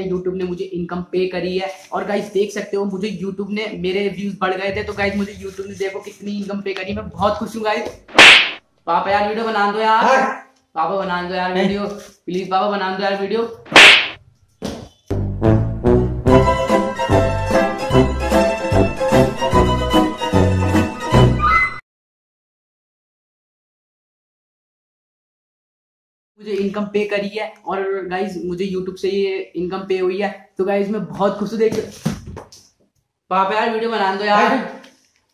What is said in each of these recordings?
Income पे करी है। और गाइज़ देख सकते हो मुझे यूट्यूब ने मेरे व्यूज़ बढ़ गए थे। तो गाइज़ मुझे यूट्यूब ने देखो कितनी इनकम पे करी मैं बहुत खुश हूँ गाइज़ पापा यार वीडियो बना दो यार। पापा बना दो यार वीडियो प्लीज़ पापा बना दो यार वीडियो मुझे इनकम पे करी है और गाइज़ मुझे यूट्यूब से ये इनकम पे हुई है। तो गाइज़ मैं बहुत खुश हूँ देख पापा यार वीडियो बना दो यार।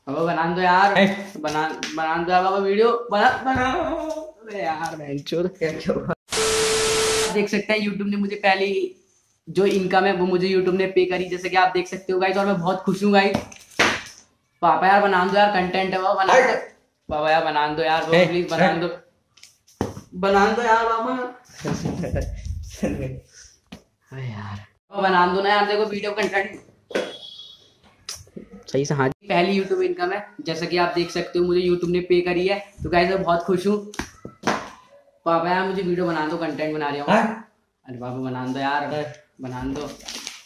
पापा बना दो यार। बना बना दो यार पापा वीडियो बना बना। यार देख सकते हैं यूट्यूब ने मुझे पहले जो इनकम है वो मुझे यूट्यूब ने पे करी जैसे कि आप देख सकते हो गाइज़ और मैं बहुत खुश हूँ गाइज़ पापा यार बना दो यार कंटेंट है वो बना दो। पापा यार बना दो यार प्लीज़ बना दो। बना दो यार मामा। यार। बना दो ना यार देखो वीडियो कंटेंट सही से हाँ। जी पहली यूट्यूब इनकम है। जैसा कि आप देख सकते हो मुझे यूट्यूब ने पे करी है। तो गाइस मैं बहुत खुश हूँ। पापा यार मुझे वीडियो बना दो कंटेंट बना रहा हूँ। अरे पापा बना दो यार। बना दो।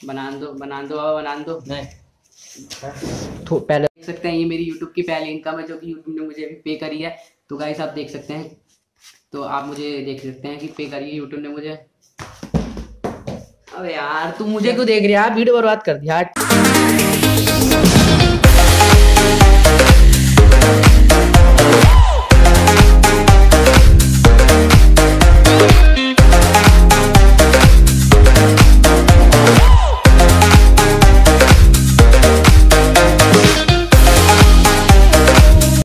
बना दो बना दो पापा बना दो। तो पहले देख सकते हैं ये मेरी यूट्यूब की पहली इनकम है जो कि यूट्यूब ने मुझे अभी पे करी है। तो गाइस आप देख सकते हैं। तो आप मुझे देख सकते हैं कि पे करिए यूट्यूब ने मुझे। अबे यार, तू मुझे क्यों देख रही है? यार वीडियो बर्बाद कर दिया।